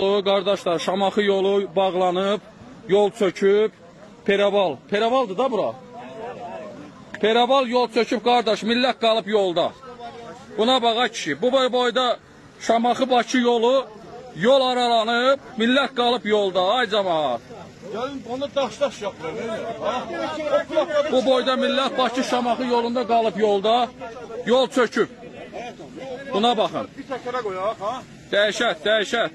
Qablo, qardaşlar, Şamaxı yolu bağlanıb, yol çöküb. Peraval, Peravaldır da bura. Peraval yol çöküb qardaş, millət qalıb yolda. Buna baxa kişi, bu boy boyda Şamaxı Bakı yolu yol aralanıb, millət qalıb yolda. Ay cəmaat. Gelin taş taş yapıyor. Bu boyda millət Bakı Şamaxı yolunda qalıb yolda. Yol çöküb. Buna baxın. Bir tekere koyak ha. Dəhşət, dəhşət.